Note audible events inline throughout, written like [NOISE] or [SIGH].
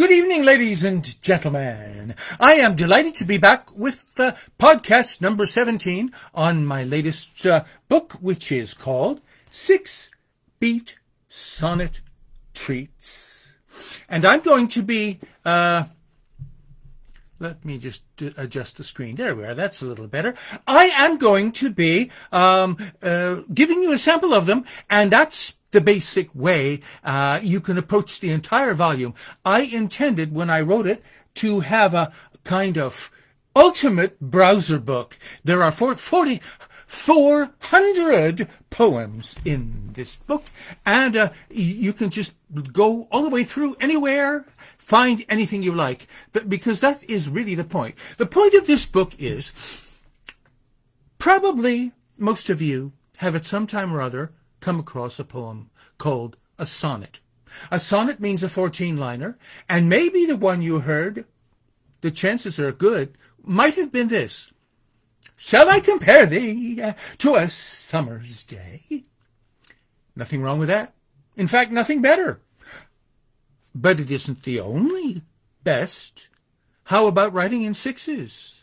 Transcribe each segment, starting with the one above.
Good evening, ladies and gentlemen. I am delighted to be back with uh, podcast number 17 on my latest uh, book, which is called Six Beat Sonnet Treats. And I'm going to be, uh, let me just adjust the screen. There we are. That's a little better. I am going to be um, uh, giving you a sample of them, and that's the basic way uh, you can approach the entire volume. I intended, when I wrote it, to have a kind of ultimate browser book. There are 40, 400 poems in this book, and uh, you can just go all the way through anywhere, find anything you like, but because that is really the point. The point of this book is probably most of you have at some time or other come across a poem called a sonnet. A sonnet means a 14-liner, and maybe the one you heard, the chances are good, might have been this. Shall I compare thee uh, to a summer's day? Nothing wrong with that. In fact, nothing better. But it isn't the only best. How about writing in sixes?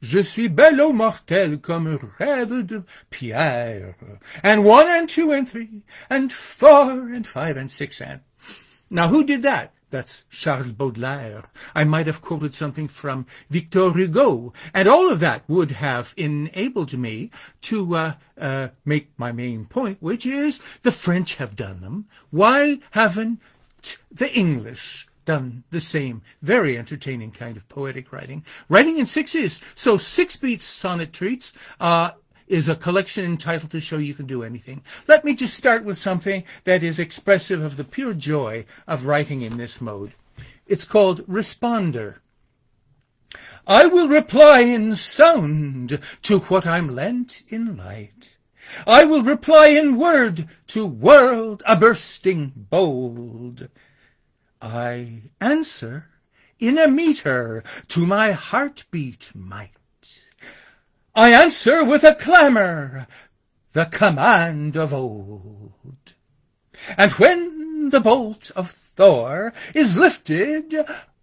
Je suis belle au mortel comme rêve de pierre. And one and two and three and four and five and six and... Now who did that? That's Charles Baudelaire. I might have quoted something from Victor Hugo, and all of that would have enabled me to uh, uh, make my main point, which is the French have done them. Why haven't the English done the same very entertaining kind of poetic writing. Writing in sixes. So Six Beats Sonnet Treats uh, is a collection entitled to show you can do anything. Let me just start with something that is expressive of the pure joy of writing in this mode. It's called Responder. I will reply in sound to what I'm lent in light. I will reply in word to world a bursting bold. I answer in a meter to my heartbeat might. I answer with a clamor, the command of old. And when the bolt of Thor is lifted,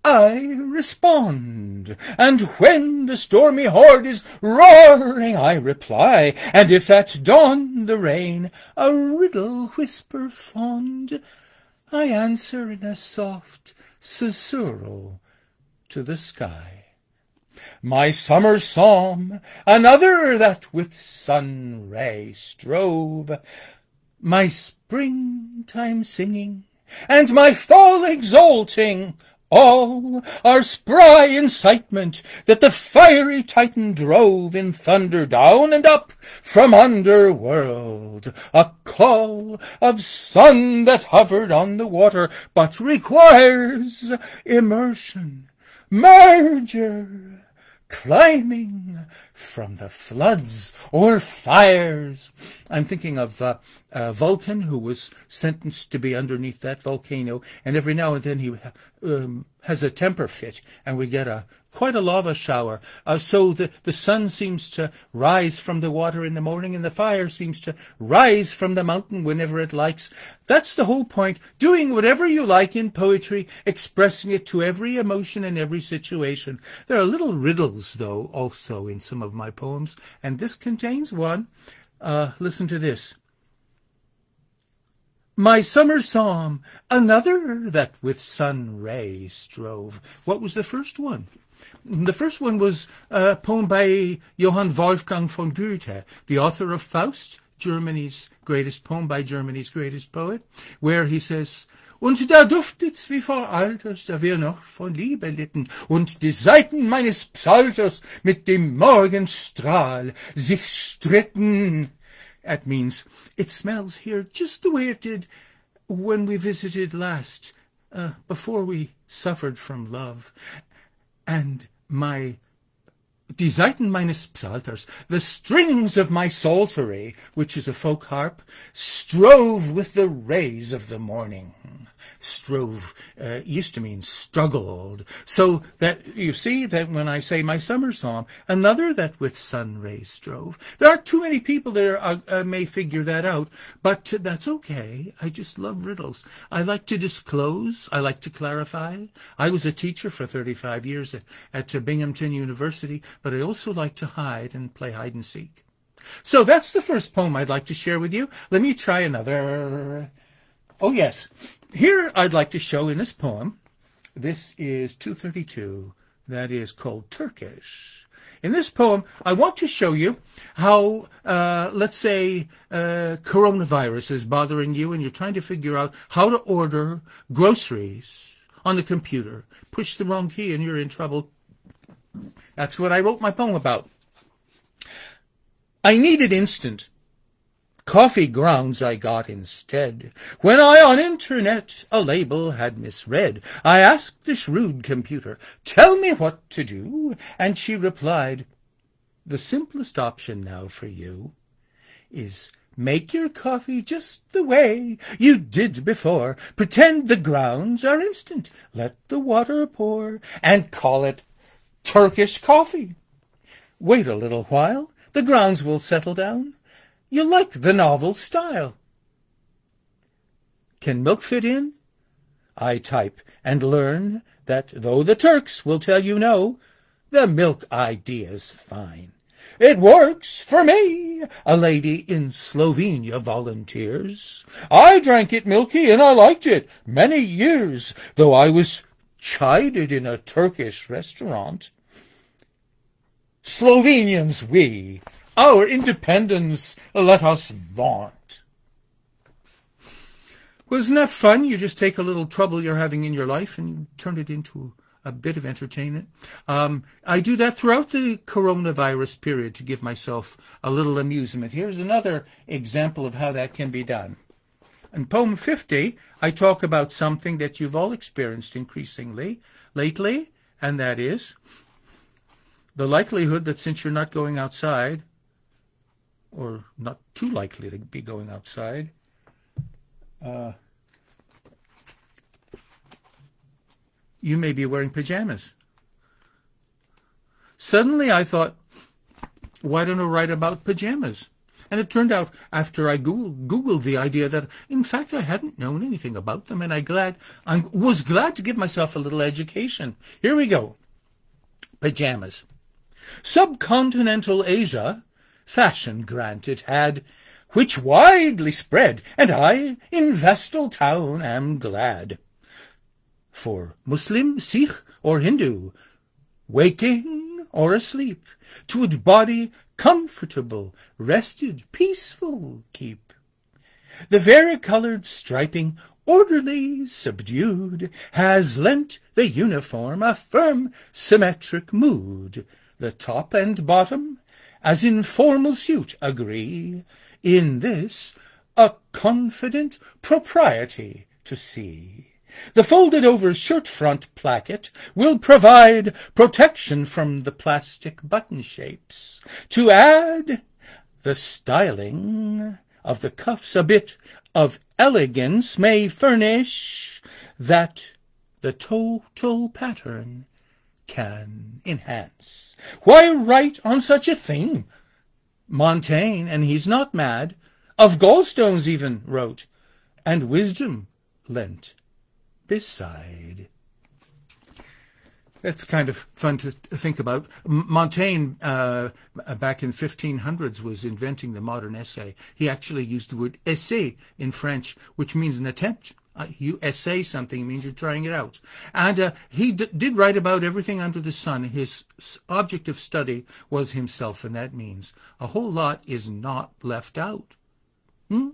I respond. And when the stormy horde is roaring, I reply. And if at dawn the rain a riddle whisper fond, I answer in a soft susurro to the sky. My summer psalm, another that with sun ray strove, my springtime singing, and my fall exalting, all our spry incitement that the fiery Titan drove in thunder down and up from underworld, a call of sun that hovered on the water, but requires immersion, merger, climbing from the floods or fires. I'm thinking of uh, uh, Vulcan, who was sentenced to be underneath that volcano, and every now and then he um, has a temper fit, and we get a quite a lava shower. Uh, so the, the sun seems to rise from the water in the morning, and the fire seems to rise from the mountain whenever it likes. That's the whole point. Doing whatever you like in poetry, expressing it to every emotion and every situation. There are little riddles, though, also in some of my poems, and this contains one. Uh, listen to this. My summer psalm, another that with sun rays strove. What was the first one? The first one was a poem by Johann Wolfgang von Goethe, the author of Faust, Germany's greatest poem by Germany's greatest poet, where he says, Und da duftet's wie vor Alters, da wir noch von Liebe litten, und die Saiten meines Psalters mit dem Morgenstrahl sich stritten. That means it smells here just the way it did when we visited last, uh, before we suffered from love. And my Die Saiten meines Psalters, the strings of my psaltery, which is a folk harp, strove with the rays of the morning. Strove uh, used to mean struggled. So that you see that when I say my summer song, another that with sun rays strove. There aren't too many people that are, uh, may figure that out, but that's okay. I just love riddles. I like to disclose. I like to clarify. I was a teacher for 35 years at, at Binghamton University, but I also like to hide and play hide and seek. So that's the first poem I'd like to share with you. Let me try another. Oh, yes. Here I'd like to show in this poem, this is 232, that is called Turkish. In this poem, I want to show you how, uh, let's say, uh, coronavirus is bothering you and you're trying to figure out how to order groceries on the computer. Push the wrong key and you're in trouble. That's what I wrote my poem about. I needed instant. Coffee grounds I got instead. When I on internet a label had misread, I asked the shrewd computer, tell me what to do, and she replied, the simplest option now for you is Make your coffee just the way you did before. Pretend the grounds are instant. Let the water pour and call it Turkish coffee. Wait a little while the grounds will settle down. You'll like the novel style. Can milk fit in? I type and learn that though the Turks will tell you no, the milk idea's fine. It works for me, a lady in Slovenia volunteers. I drank it milky and I liked it many years, though I was chided in a Turkish restaurant. Slovenians we, our independence let us vaunt. Wasn't that fun? You just take a little trouble you're having in your life and you turn it into a bit of entertainment. Um, I do that throughout the coronavirus period to give myself a little amusement. Here's another example of how that can be done. In poem 50, I talk about something that you've all experienced increasingly lately, and that is the likelihood that since you're not going outside, or not too likely to be going outside, uh, you may be wearing pajamas. Suddenly I thought, why don't I write about pajamas? And it turned out, after I Google, Googled the idea, that in fact I hadn't known anything about them, and I glad I was glad to give myself a little education. Here we go. Pajamas. Subcontinental Asia, fashion granted had, which widely spread, and I in Vestal town am glad. For Muslim, Sikh, or Hindu, waking or asleep, twould body comfortable, rested, peaceful keep. The varicolored striping, orderly, subdued, has lent the uniform a firm, symmetric mood, the top and bottom, as in formal suit, agree in this a confident propriety to see. The folded-over shirt front placket will provide protection from the plastic button shapes. To add the styling of the cuffs a bit of elegance may furnish that the total pattern can enhance. Why write on such a thing? Montaigne, and he's not mad, of gallstones even wrote, and wisdom lent beside. That's kind of fun to think about. Montaigne, uh, back in 1500s, was inventing the modern essay. He actually used the word essai in French, which means an attempt uh, you essay something means you're trying it out. And uh, he did write about everything under the sun. His object of study was himself, and that means a whole lot is not left out, hmm?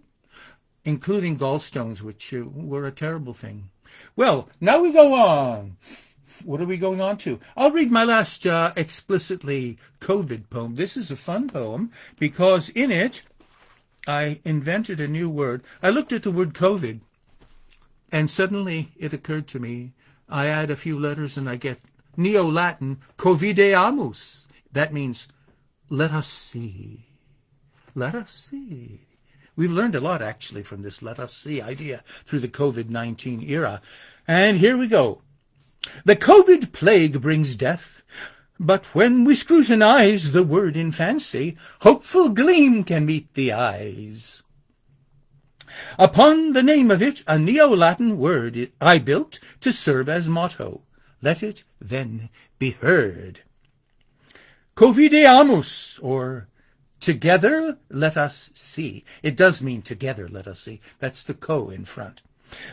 including gallstones, which uh, were a terrible thing. Well, now we go on. What are we going on to? I'll read my last uh, explicitly COVID poem. This is a fun poem because in it I invented a new word. I looked at the word COVID and suddenly it occurred to me, I add a few letters and I get Neo-Latin, covideamus. That means, let us see. Let us see. We've learned a lot, actually, from this let us see idea through the COVID-19 era. And here we go. The COVID plague brings death, but when we scrutinize the word in fancy, hopeful gleam can meet the eyes. Upon the name of it, a Neo-Latin word I built to serve as motto. Let it then be heard. Covideamus, or together let us see. It does mean together let us see. That's the co in front.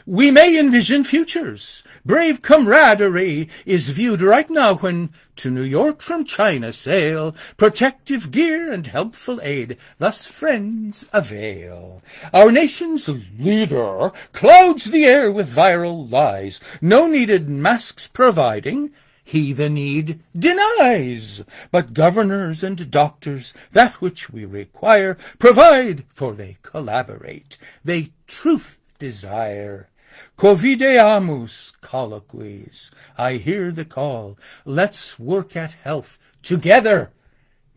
We may envision futures. Brave camaraderie is viewed right now when to New York from China sail, protective gear and helpful aid, thus friends avail. Our nation's leader clouds the air with viral lies, no needed masks providing, he the need denies. But governors and doctors, that which we require, provide, for they collaborate. They truth desire. Covideamus colloquies. I hear the call. Let's work at health together.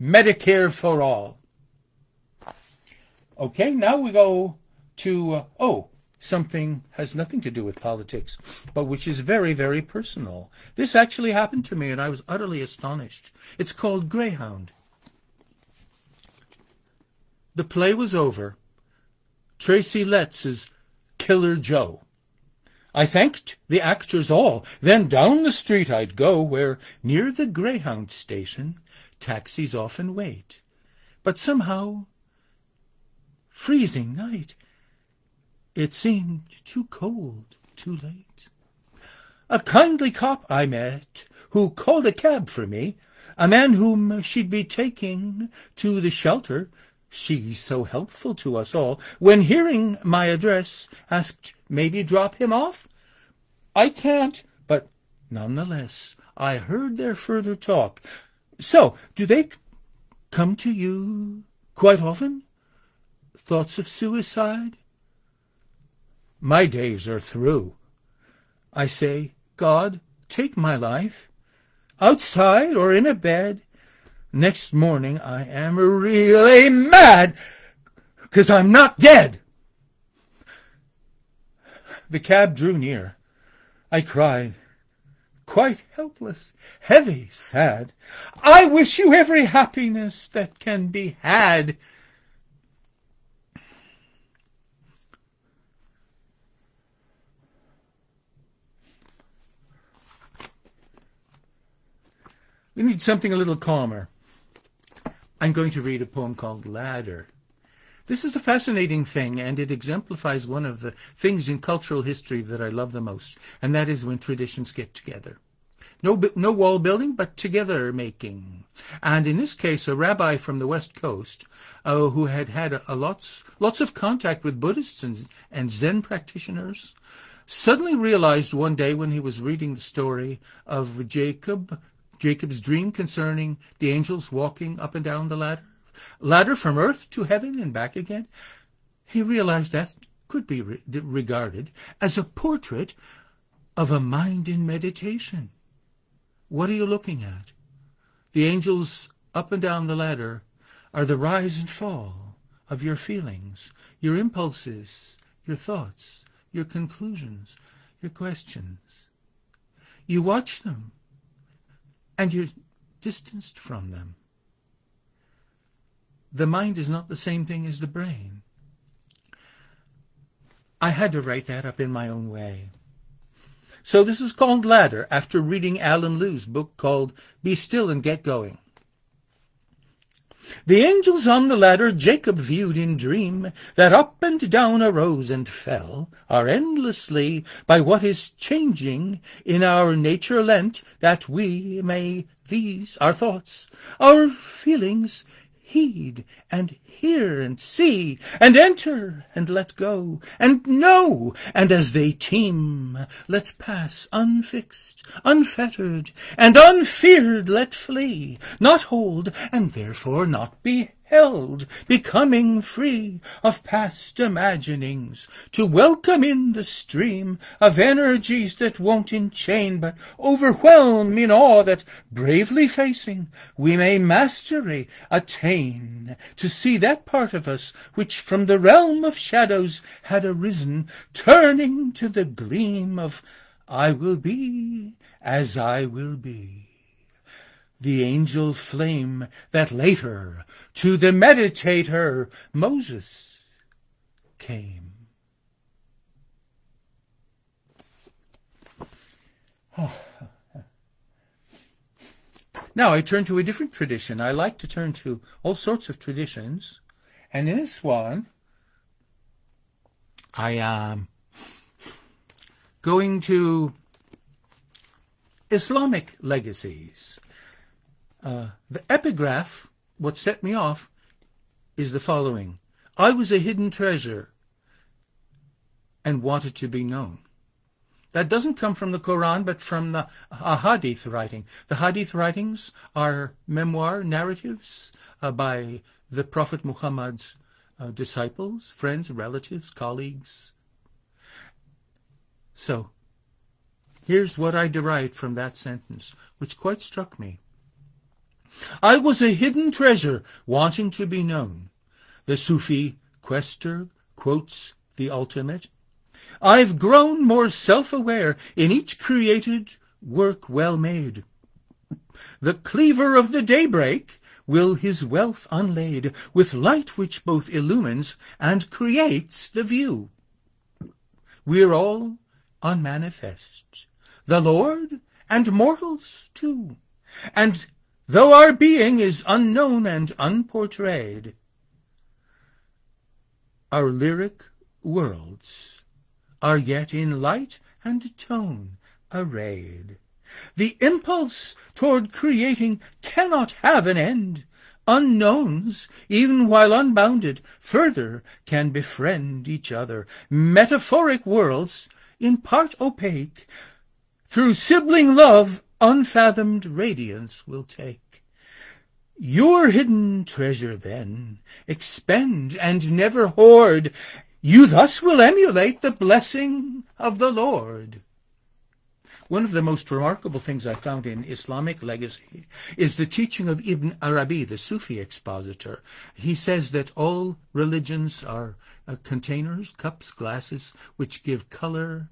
Medicare for all. Okay, now we go to, uh, oh, something has nothing to do with politics, but which is very, very personal. This actually happened to me and I was utterly astonished. It's called Greyhound. The play was over. Tracy Letts is Killer Joe. I thanked the actors all. Then down the street I'd go, where near the Greyhound station taxis often wait. But somehow, freezing night, it seemed too cold, too late. A kindly cop I met, who called a cab for me, a man whom she'd be taking to the shelter She's so helpful to us all. When hearing my address, asked maybe drop him off? I can't, but nonetheless, I heard their further talk. So, do they come to you quite often? Thoughts of suicide? My days are through. I say, God, take my life. Outside or in a bed, Next morning I am really mad because I'm not dead. The cab drew near. I cried, quite helpless, heavy, sad. I wish you every happiness that can be had. We need something a little calmer. I'm going to read a poem called Ladder. This is a fascinating thing, and it exemplifies one of the things in cultural history that I love the most, and that is when traditions get together. No, no wall building, but together making. And in this case, a rabbi from the West Coast, uh, who had had a, a lots, lots of contact with Buddhists and, and Zen practitioners, suddenly realized one day when he was reading the story of Jacob Jacob's dream concerning the angels walking up and down the ladder, ladder from earth to heaven and back again, he realized that could be re regarded as a portrait of a mind in meditation. What are you looking at? The angels up and down the ladder are the rise and fall of your feelings, your impulses, your thoughts, your conclusions, your questions. You watch them and you're distanced from them. The mind is not the same thing as the brain. I had to write that up in my own way. So this is called Ladder after reading Alan Lew's book called Be Still and Get Going. The angels on the ladder Jacob viewed in dream, that up and down arose and fell, are endlessly by what is changing in our nature lent, that we may these, our thoughts, our feelings, heed and hear and see and enter and let go and know. And as they teem let pass unfixed unfettered and unfeared let flee not hold and therefore not be beheld, becoming free of past imaginings, to welcome in the stream of energies that won't enchain but overwhelm in awe that, bravely facing, we may mastery attain, to see that part of us which from the realm of shadows had arisen, turning to the gleam of I will be as I will be the angel flame that later to the meditator Moses came. [SIGHS] Now I turn to a different tradition. I like to turn to all sorts of traditions. And in this one, I am going to Islamic legacies. Uh, the epigraph, what set me off, is the following. I was a hidden treasure and wanted to be known. That doesn't come from the Quran, but from the Hadith writing. The Hadith writings are memoir narratives uh, by the Prophet Muhammad's uh, disciples, friends, relatives, colleagues. So, here's what I derived from that sentence, which quite struck me. I was a hidden treasure wanting to be known. The Sufi quester quotes the ultimate. I've grown more self-aware in each created work well made. The cleaver of the daybreak will his wealth unlade with light which both illumines and creates the view. We're all unmanifest, the Lord and mortals too, and though our being is unknown and unportrayed. Our lyric worlds are yet in light and tone arrayed. The impulse toward creating cannot have an end. Unknowns, even while unbounded, further can befriend each other. Metaphoric worlds, in part opaque, through sibling love unfathomed radiance will take. Your hidden treasure, then, expend and never hoard. You thus will emulate the blessing of the Lord. One of the most remarkable things I found in Islamic legacy is the teaching of Ibn Arabi, the Sufi expositor. He says that all religions are uh, containers, cups, glasses, which give color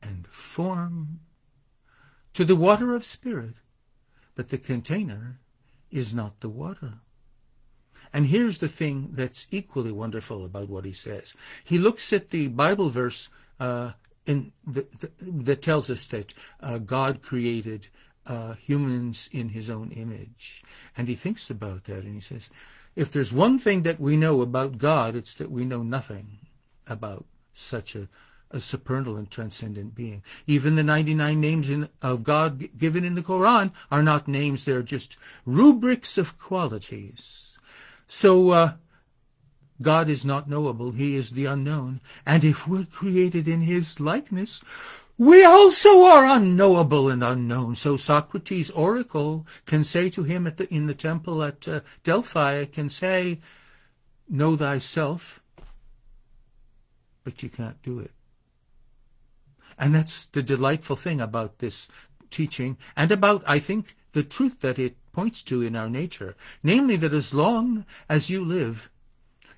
and form to the water of spirit, but the container is not the water. And here's the thing that's equally wonderful about what he says. He looks at the Bible verse uh, in the, the, that tells us that uh, God created uh, humans in his own image. And he thinks about that and he says, if there's one thing that we know about God, it's that we know nothing about such a a supernal and transcendent being. Even the 99 names in, of God given in the Quran are not names, they're just rubrics of qualities. So, uh, God is not knowable, He is the unknown. And if we're created in His likeness, we also are unknowable and unknown. So Socrates' oracle can say to him the, in the temple at uh, Delphi, can say, know thyself, but you can't do it. And that's the delightful thing about this teaching and about, I think, the truth that it points to in our nature. Namely, that as long as you live,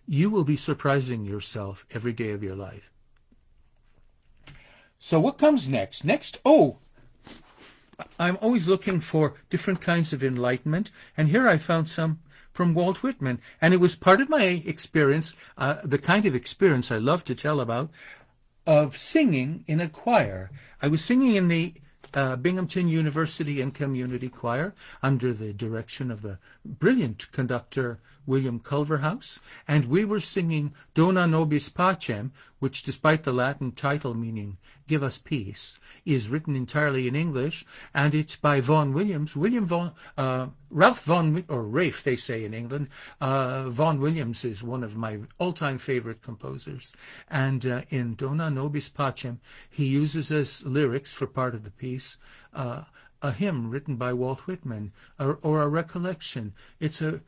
you will be surprising yourself every day of your life. So what comes next? Next, oh, I'm always looking for different kinds of enlightenment, and here I found some from Walt Whitman, and it was part of my experience, uh, the kind of experience I love to tell about, of singing in a choir. I was singing in the uh, Binghamton University and Community Choir under the direction of the brilliant conductor William Culverhouse, and we were singing Dona Nobis Pacem, which, despite the Latin title meaning Give Us Peace, is written entirely in English, and it's by Vaughan Williams. William Vaughan, uh, Ralph Vaughan, or Rafe, they say in England. Uh, Vaughan Williams is one of my all-time favorite composers, and uh, in Dona Nobis Pacem, he uses as lyrics for part of the piece uh, a hymn written by Walt Whitman, or, or a recollection. It's a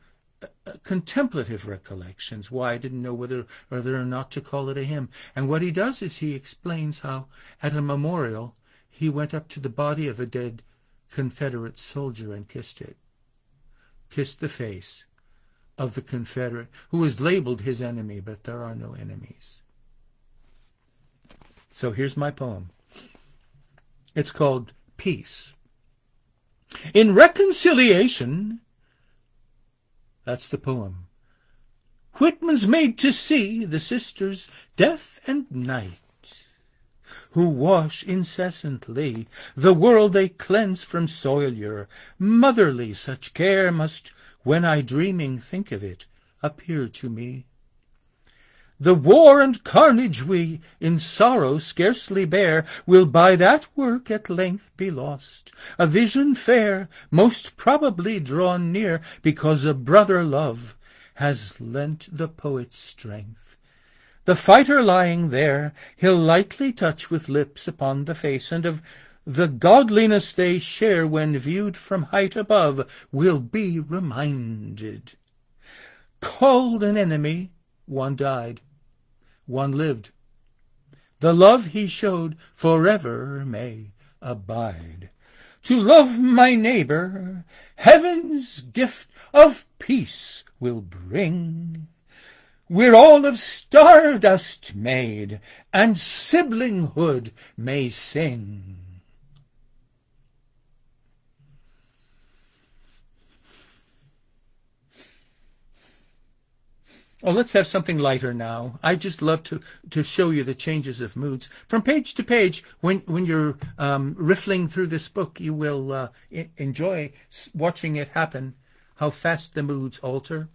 contemplative recollections, why I didn't know whether, whether or not to call it a hymn. And what he does is he explains how, at a memorial, he went up to the body of a dead Confederate soldier and kissed it, kissed the face of the Confederate, who was labeled his enemy, but there are no enemies. So here's my poem. It's called Peace. In reconciliation, that's the poem. Whitman's made to see the sisters death and night, who wash incessantly the world they cleanse from soilure. Motherly such care must, when I dreaming think of it, appear to me. The war and carnage we in sorrow scarcely bear will by that work at length be lost. A vision fair, most probably drawn near, because a brother love has lent the poet strength. The fighter lying there he'll lightly touch with lips upon the face, and of the godliness they share when viewed from height above will be reminded. Called an enemy, one died one lived. The love he showed forever may abide. To love my neighbor, heaven's gift of peace will bring. We're all of stardust made, and siblinghood may sing. Oh, let's have something lighter now. I just love to, to show you the changes of moods. From page to page, when, when you're um, riffling through this book, you will uh, enjoy watching it happen, how fast the moods alter.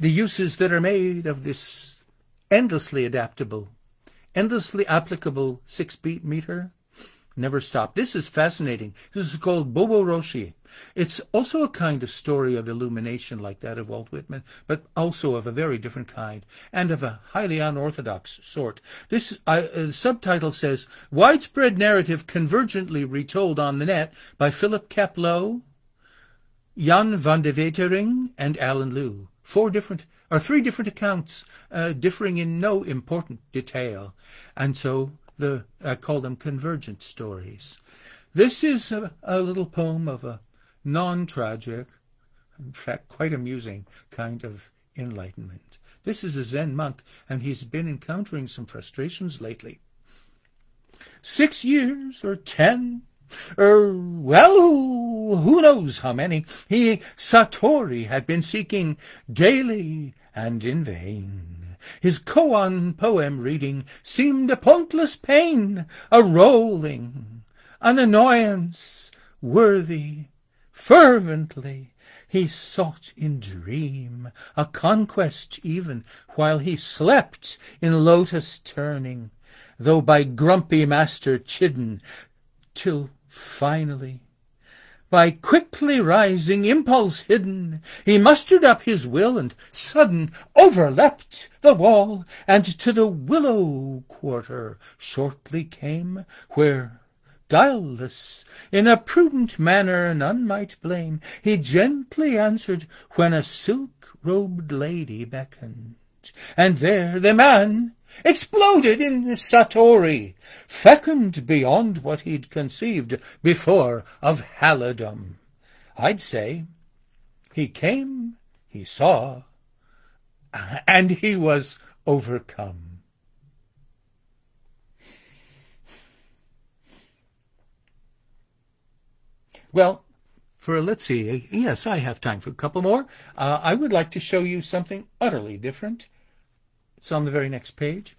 The uses that are made of this endlessly adaptable, endlessly applicable six-beat meter never stop. This is fascinating. This is called Bobo Roshi. It's also a kind of story of illumination like that of Walt Whitman, but also of a very different kind and of a highly unorthodox sort. This uh, subtitle says, Widespread Narrative Convergently Retold on the Net by Philip Kapleau, Jan van de Wetering, and Alan Lew. Four different, or three different accounts, uh, differing in no important detail. And so the I call them convergent stories. This is a, a little poem of a non-tragic, in fact quite amusing kind of enlightenment. This is a Zen monk, and he's been encountering some frustrations lately. Six years or ten or, well, who knows how many, he, Satori, had been seeking daily and in vain. His koan poem reading seemed a pointless pain, a rolling, an annoyance worthy. Fervently he sought in dream, a conquest even, while he slept in lotus turning, though by grumpy master chidden, till finally by quickly rising impulse hidden, he mustered up his will and sudden overleapt the wall, and to the willow quarter shortly came, where guileless, in a prudent manner none might blame, he gently answered when a silk-robed lady beckoned. And there the man exploded in Satori, fecund beyond what he'd conceived before of Halidom. I'd say he came, he saw, and he was overcome. Well, for let's see, yes, I have time for a couple more. Uh, I would like to show you something utterly different. It's on the very next page.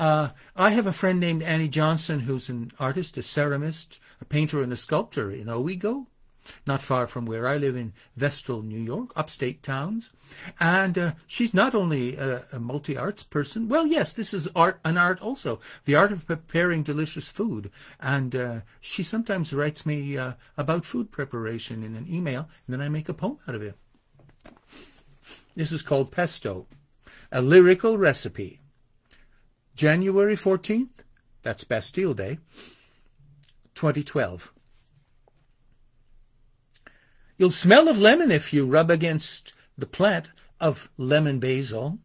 Uh, I have a friend named Annie Johnson who's an artist, a ceramist, a painter, and a sculptor in Owego, not far from where I live in Vestal, New York, upstate towns. And uh, she's not only a, a multi-arts person. Well, yes, this is art, an art also, the art of preparing delicious food. And uh, she sometimes writes me uh, about food preparation in an email, and then I make a poem out of it. This is called pesto a lyrical recipe. January 14th, that's Bastille Day, 2012. You'll smell of lemon if you rub against the plant of lemon basil.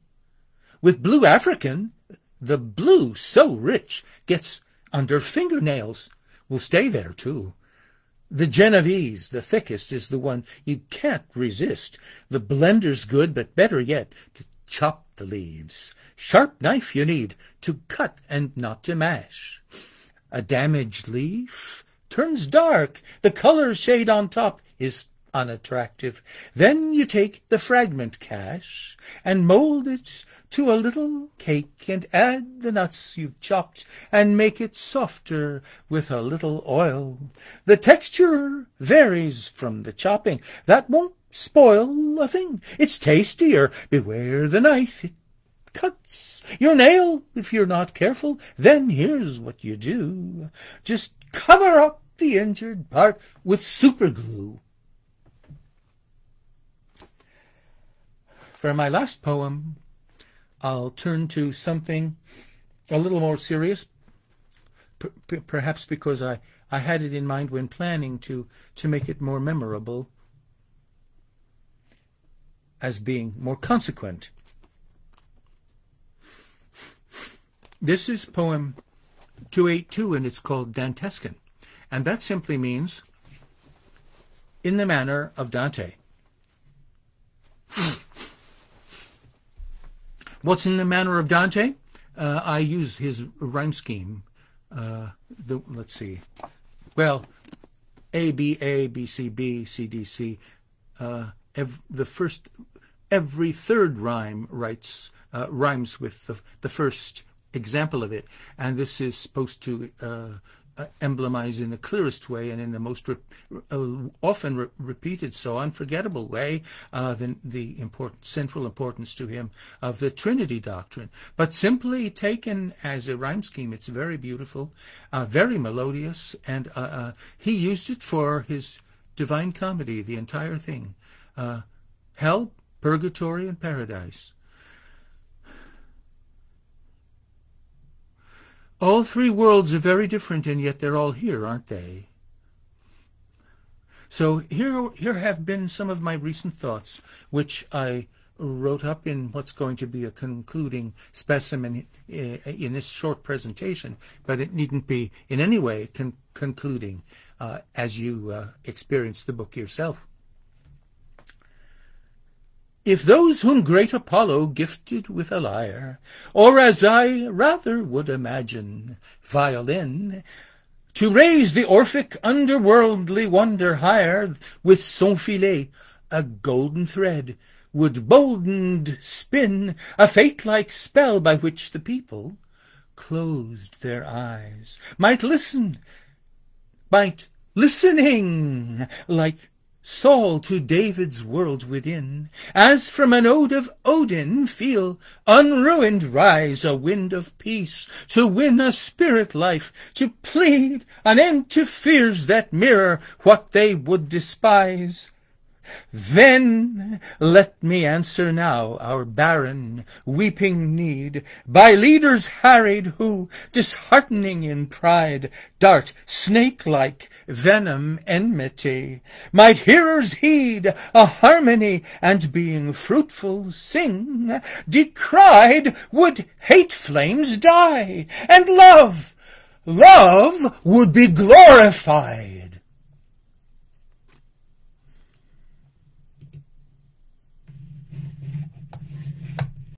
With blue African, the blue so rich gets under fingernails. Will stay there too. The Genovese, the thickest, is the one you can't resist. The blender's good, but better yet chop the leaves. Sharp knife you need to cut and not to mash. A damaged leaf turns dark. The color shade on top is unattractive. Then you take the fragment cash and mold it to a little cake and add the nuts you've chopped and make it softer with a little oil. The texture varies from the chopping. That won't spoil a thing. It's tastier. Beware the knife. It cuts your nail if you're not careful. Then here's what you do. Just cover up the injured part with superglue. For my last poem, I'll turn to something a little more serious, perhaps because I, I had it in mind when planning to, to make it more memorable as being more consequent. This is poem 282 and it's called Dantescan. And that simply means in the manner of Dante. What's in the manner of Dante? Uh, I use his rhyme scheme. Uh, the, let's see. Well, A B A B C B C D C. Uh, the first, every third rhyme writes uh, rhymes with the, the first example of it, and this is supposed to uh, uh, emblemize in the clearest way and in the most re- uh, often re- repeated, so unforgettable way, uh, the, the important, central importance to him of the Trinity doctrine. But simply taken as a rhyme scheme, it's very beautiful, uh, very melodious, and uh, he used it for his Divine Comedy, the entire thing. hell, purgatory, and paradise. All three worlds are very different, and yet they're all here, aren't they? So here, here have been some of my recent thoughts, which I wrote up in what's going to be a concluding specimen eh, in this short presentation, but it needn't be in any way con concluding uh, as you uh, experience the book yourself. If those whom great Apollo gifted with a lyre, or as I rather would imagine, violin, to raise the Orphic underworldly wonder higher with son filé, a golden thread, would boldened spin a fate-like spell by which the people closed their eyes, might listen, might listening like Saul to David's world within, as from an ode of Odin feel unruined rise a wind of peace, to win a spirit life, to plead an end to fears that mirror what they would despise. Then let me answer now our barren, weeping need, by leaders harried who, disheartening in pride, dart snake-like venom enmity. Might hearers heed a harmony, and being fruitful sing, decried would hate flames die, and love, love would be glorified.